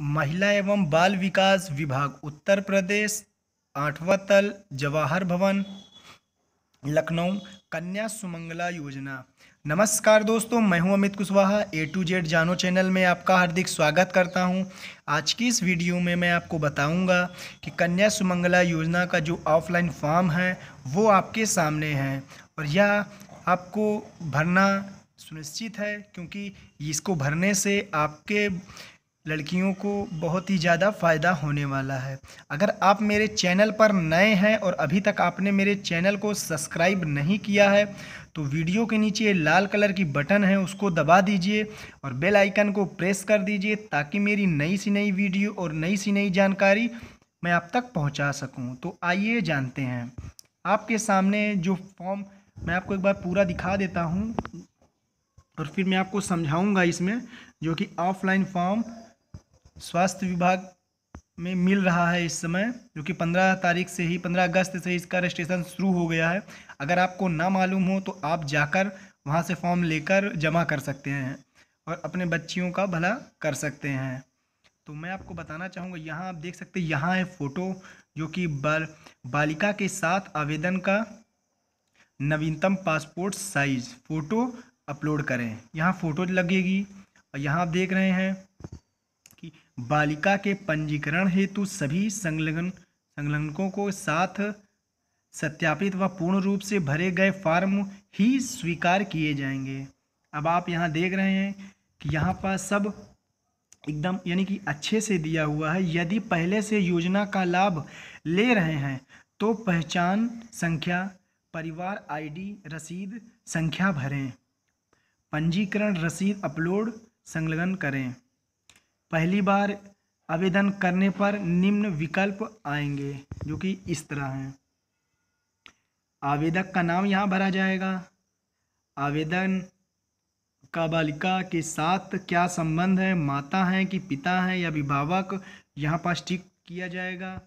महिला एवं बाल विकास विभाग, उत्तर प्रदेश, आठवां तल, जवाहर भवन, लखनऊ, कन्या सुमंगला योजना। नमस्कार दोस्तों, मैं हूँ Amit Kushwaha A to Z जानो चैनल में आपका हार्दिक स्वागत करता हूँ। आज की इस वीडियो में मैं आपको बताऊँगा कि कन्या सुमंगला योजना का जो ऑफलाइन फॉर्म है, वो आपके सामने है और यह आपको भरना सुनिश्चित है, क्योंकि इसको भरने से आपके लड़कियों को बहुत ही ज़्यादा फ़ायदा होने वाला है। अगर आप मेरे चैनल पर नए हैं और अभी तक आपने मेरे चैनल को सब्सक्राइब नहीं किया है तो वीडियो के नीचे लाल कलर की बटन है, उसको दबा दीजिए और बेल आइकन को प्रेस कर दीजिए ताकि मेरी नई सी नई वीडियो और नई सी नई जानकारी मैं आप तक पहुँचा सकूँ। तो आइए जानते हैं। आपके सामने जो फॉर्म मैं आपको एक बार पूरा दिखा देता हूँ और फिर मैं आपको समझाऊँगा इसमें जो कि ऑफलाइन फॉर्म स्वास्थ्य विभाग में मिल रहा है इस समय, जो कि पंद्रह तारीख से ही, पंद्रह अगस्त से इसका रजिस्ट्रेशन शुरू हो गया है। अगर आपको ना मालूम हो तो आप जाकर वहाँ से फॉर्म लेकर जमा कर सकते हैं और अपने बच्चियों का भला कर सकते हैं। तो मैं आपको बताना चाहूँगा, यहाँ आप देख सकते हैं, यहाँ है फ़ोटो जो कि बाल, बालिका के साथ आवेदन का नवीनतम पासपोर्ट साइज़ फ़ोटो अपलोड करें। यहाँ फ़ोटो लगेगी और यहाँ आप देख रहे हैं बालिका के पंजीकरण हेतु सभी संलग्न, संलग्नकों को साथ सत्यापित व पूर्ण रूप से भरे गए फॉर्म ही स्वीकार किए जाएँगे। अब आप यहाँ देख रहे हैं कि यहाँ पर सब एकदम यानी कि अच्छे से दिया हुआ है। यदि पहले से योजना का लाभ ले रहे हैं तो पहचान संख्या, परिवार आईडी रसीद संख्या भरें। पंजीकरण रसीद अपलोड, संलग्न करें। पहली बार आवेदन करने पर निम्न विकल्प आएँगे, जो कि इस तरह हैं। आवेदक का नाम यहाँ भरा जाएगा। आवेदन का बालिका के साथ क्या संबंध है? माता हैं कि पिता हैं या अभिभावक? यहाँ पास टिक किया जाएगा।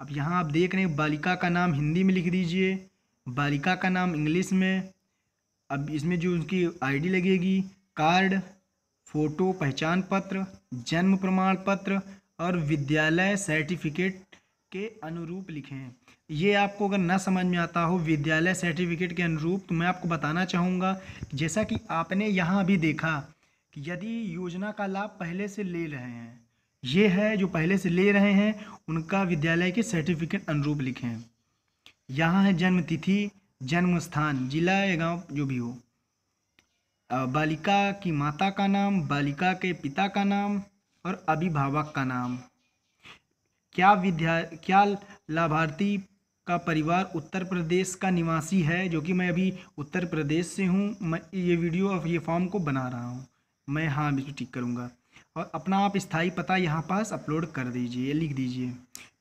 अब यहाँ आप देख रहे हैं, बालिका का नाम हिंदी में लिख दीजिए। बालिका का नाम इंग्लिश में। अब इसमें जो उनकी आईडी लगेगी, कार्ड। फ़ोटो पहचान पत्र, जन्म प्रमाण पत्र और विद्यालय सर्टिफिकेट के अनुरूप लिखें। ये आपको अगर ना समझ में आता हो विद्यालय सर्टिफिकेट के अनुरूप तो मैं आपको बताना चाहूँगा जैसा कि आपने यहाँ भी देखा कि यदि योजना का लाभ पहले से ले रहे हैं, ये है जो पहले से ले रहे हैं, उनका विद्यालय के सर्टिफिकेट अनुरूप लिखें। यहाँ है जन्म तिथि, जन्म स्थान, जिला या गाँव, जो भी हो। बालिका की माता का नाम, बालिका के पिता का नाम और अभिभावक का नाम। क्या विद्या, क्या लाभार्थी का परिवार उत्तर प्रदेश का निवासी है, जो कि मैं अभी उत्तर प्रदेश से हूँ। मैं ये वीडियो और ये फॉर्म को बना रहा हूँ। मैं हाँ बिल्कुल ठीक करूँगा। और अपना आप स्थायी पता यहाँ पास अपलोड कर दीजिए, लिख दीजिए।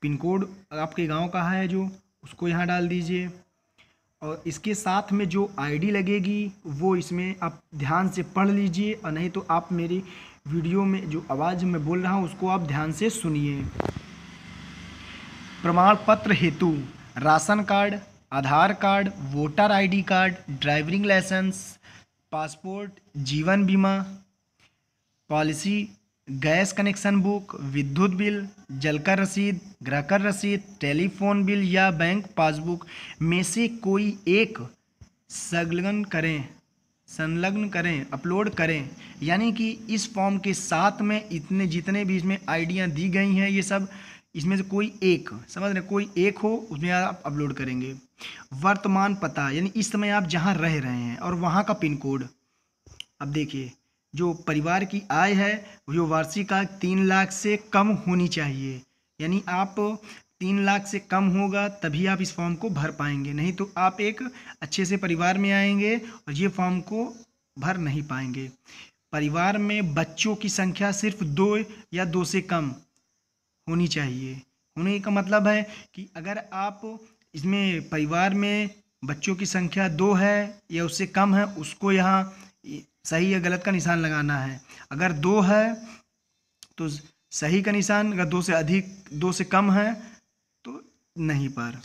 पिन कोड आपके गाँव का है जो, उसको यहाँ डाल दीजिए। और इसके साथ में जो आईडी लगेगी, वो इसमें आप ध्यान से पढ़ लीजिए और नहीं तो आप मेरी वीडियो में जो आवाज़ मैं बोल रहा हूँ, उसको आप ध्यान से सुनिए। प्रमाण पत्र हेतु ration card, Aadhaar card, voter ID card, driving licence, passport, जीवन बीमा, पॉलिसी गैस कनेक्शन बुक, विद्युत बिल जल जलकर रसीद, ग्राहकर रसीद, टेलीफोन बिल या बैंक पासबुक में से कोई एक संलग्न करें संलग्न करें, अपलोड करें। यानी कि इस फॉर्म के साथ में इतने जितने भी इसमें आइडियाँ दी गई हैं, ये सब इसमें से कोई एक, समझ रहे कोई एक हो, उसमें आप अपलोड करेंगे। वर्तमान पता, यानी इस समय आप जहाँ रह रहे हैं और वहाँ का पिन कोड। अब देखिए जो परिवार की आय है जो वार्षिक आय तीन लाख से कम होनी चाहिए। यानी आप तीन लाख से कम होगा, तभी आप इस फॉर्म को भर पाएँगे। नहीं तो आप एक अच्छे से परिवार में आएँगे और ये फॉर्म को भर नहीं पाएँगे। परिवार में बच्चों की संख्या सिर्फ़ दो या दो से कम होनी चाहिए। होने का मतलब है कि अगर आप इसमें परिवार में बच्चों की संख्या दो है या उससे कम है, उसको यहाँ सही या गलत का निशान लगाना है। अगर दो है तो सही का निशान, अगर दो से अधिक, दो से कम है तो नहीं पर।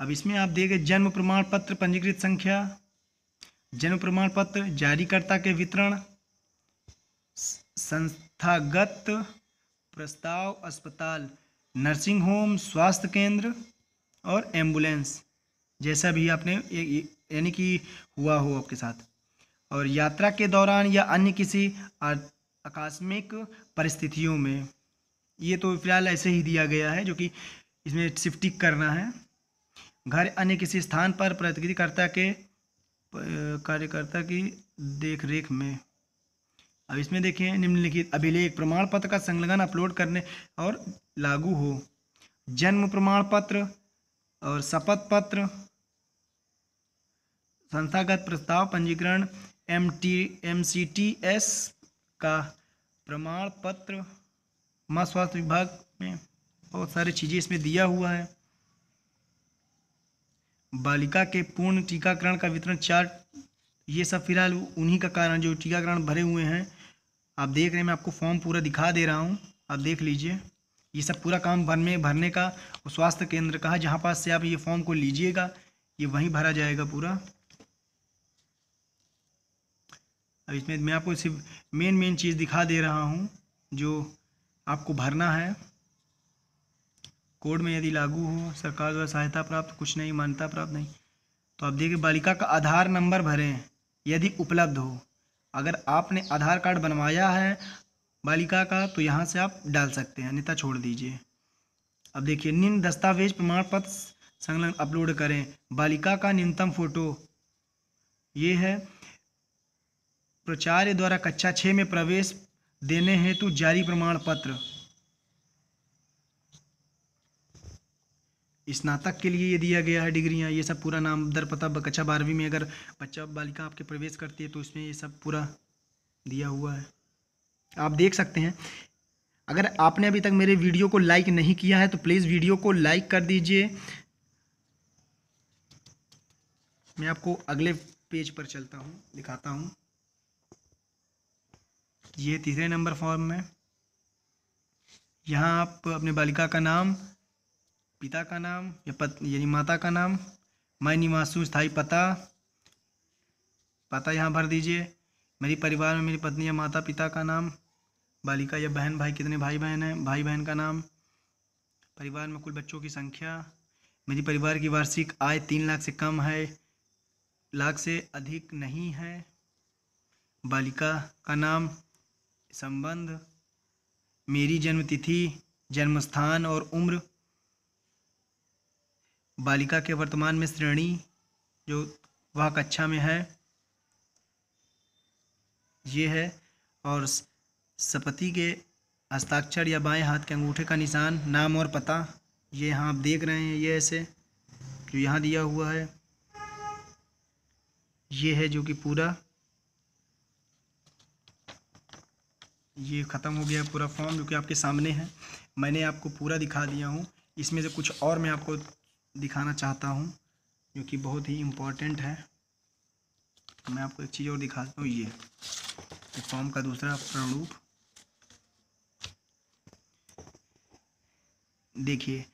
अब इसमें आप देखे जन्म प्रमाण पत्र, पंजीकृत संख्या, जन्म प्रमाण पत्र, जारीकर्ता के वितरण, संस्थागत प्रस्ताव, अस्पताल, नर्सिंग होम, स्वास्थ्य केंद्र और एंबुलेंस जैसा भी आपने यानी कि हुआ हो आपके साथ। और यात्रा के दौरान या अन्य किसी आकस्मिक परिस्थितियों में, ये तो फ़िलहाल ऐसे ही दिया गया है जो कि इसमें शिफ्टिंग करना है। घर अन्य किसी स्थान पर प्रतिनिधिकर्ता के कार्यकर्ता की देख रेख में। अब इसमें देखें निम्नलिखित, अभिलेख, प्रमाण पत्र का संलग्न अपलोड करने और लागू हो। जन्म प्रमाण पत्र और शपथ पत्र, संस्थागत प्रस्ताव पंजीकरण M T M C T S का प्रमाण पत्र माँ स्वास्थ्य विभाग में बहुत सारी चीज़ें इसमें दिया हुआ है। बालिका के पूर्ण टीकाकरण का वितरण चार्ट, ये सब फ़िलहाल उन्हीं का कारण जो टीकाकरण भरे हुए हैं। आप देख रहे हैं, मैं आपको फॉर्म पूरा दिखा दे रहा हूँ, आप देख लीजिए। ये सब पूरा काम भरने भरने का स्वास्थ्य केंद्र का है, जहाँ पास से आप ये फॉर्म को लीजिएगा, ये वहीं भरा जाएगा पूरा। अब इसमें मैं आपको सिर्फ़ मेन मेन चीज़ दिखा दे रहा हूँ, जो आपको भरना है। कोड में यदि लागू हो, सरकार द्वारा सहायता प्राप्त, कुछ नहीं, मान्यता प्राप्त नहीं तो आप देखिए बालिका का आधार नंबर भरें, यदि उपलब्ध हो। अगर आपने आधार कार्ड बनवाया है बालिका का तो यहाँ से आप डाल सकते हैं, अन्यथा छोड़ दीजिए। अब देखिए, निम्न दस्तावेज़ प्रमाण पत्र संलग्न अपलोड करें। बालिका का न्यूनतम फ़ोटो, ये है, प्राचार्य द्वारा कक्षा छः में प्रवेश देने हेतु जारी प्रमाण पत्र स्नातक के लिए ये दिया गया है डिग्रियाँ, ये सब पूरा नाम दर पता, कक्षा बारहवीं में अगर बच्चा, बालिका आपके प्रवेश करती है तो इसमें ये सब पूरा दिया हुआ है। आप देख सकते हैं। अगर आपने अभी तक मेरे वीडियो को लाइक नहीं किया है तो प्लीज़ वीडियो को लाइक कर दीजिए। मैं आपको अगले पेज पर चलता हूँ, दिखाता हूँ। ये तीसरे नंबर फॉर्म में। यहाँ आप अपने बालिका का नाम, पिता का नाम, या पत, यानी माता का नाम, मैं निवासू स्थायी पता पता यहाँ भर दीजिए। मेरी परिवार में मेरी पत्नी या माता पिता का नाम बालिका या बहन, भाई कितने भाई बहन हैं? भाई बहन का नाम। परिवार में कुल बच्चों की संख्या। मेरी परिवार की वार्षिक आय तीन लाख से कम है। लाख से अधिक नहीं है। बालिका का नाम संबंध। मेरी जन्म तिथि जन्म स्थान और उम्र। बालिका के वर्तमान में श्रेणी, जो वह कक्षा में है। ये है और सपति के हस्ताक्षर या बाएँ हाथ के अंगूठे का निशान, नाम और पता, ये यहाँ आप देख रहे हैं, ये ऐसे जो यहाँ दिया हुआ है। ये है जो कि पूरा। ये ख़त्म हो गया पूरा फॉर्म जो कि आपके सामने है। मैंने आपको पूरा दिखा दिया हूँ। इसमें से कुछ और मैं आपको दिखाना चाहता हूँ, जो कि बहुत ही इम्पोर्टेंट है। मैं आपको एक चीज़ और दिखाता हूँ, ये। फॉर्म का दूसरा प्रारूप। देखिए,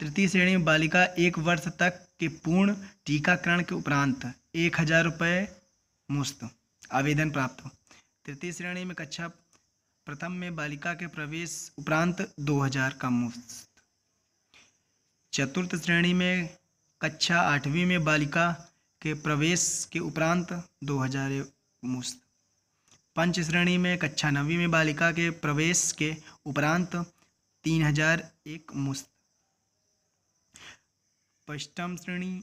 तृतीय श्रेणी में बालिका एक वर्ष तक के पूर्ण टीकाकरण के उपरांत एक हज़ार रुपये मुफ़्त आवेदन प्राप्त तृतीय श्रेणी में कक्षा प्रथम में बालिका के प्रवेश उपरांत दो हज़ार का मुफ़्त। चतुर्थ श्रेणी में कक्षा आठवीं में बालिका के प्रवेश के उपरांत दो हज़ार मुफ़्त। पंच श्रेणी में कक्षा नवीं में बालिका के प्रवेश के उपरांत तीन हज़ार एक मुस्त। पश्चिम श्रेणी,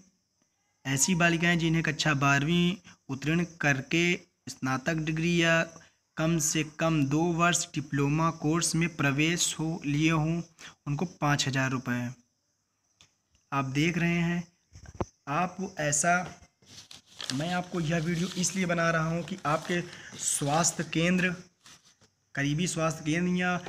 ऐसी बालिकाएँ जिन्हें कक्षा बारहवीं उत्तीर्ण करके स्नातक डिग्री या कम से कम दो वर्ष डिप्लोमा कोर्स में प्रवेश हो, लिए हों, उनको पाँच हज़ार रुपये आप देख रहे हैं, आप ऐसा, मैं आपको यह वीडियो इसलिए बना रहा हूँ कि आपके स्वास्थ्य केंद्र, करीबी स्वास्थ्य केंद्र या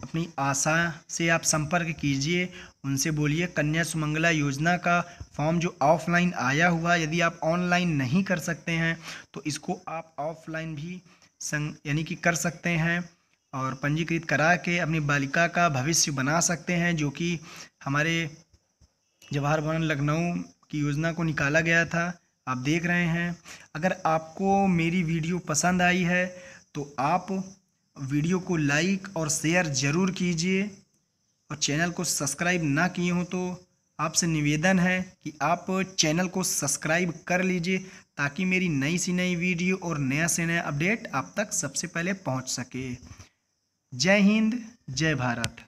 अपनी आशा से आप संपर्क कीजिए, उनसे बोलिए, कन्या सुमंगला योजना का फॉर्म जो ऑफलाइन आया हुआ, यदि आप ऑनलाइन नहीं कर सकते हैं तो इसको आप ऑफलाइन भी संग यानी कि कर सकते हैं और पंजीकृत करा के अपनी बालिका का भविष्य बना सकते हैं, जो कि हमारे जवाहर भवन लखनऊ की योजना को निकाला गया था। आप देख रहे हैं। अगर आपको मेरी वीडियो पसंद आई है तो आप वीडियो को लाइक और शेयर ज़रूर कीजिए और चैनल को सब्सक्राइब ना किए हो तो आपसे निवेदन है कि आप चैनल को सब्सक्राइब कर लीजिए ताकि मेरी नई सी नई वीडियो और नया से नया अपडेट आप तक सबसे पहले पहुँच सके। जय हिंद, जय भारत।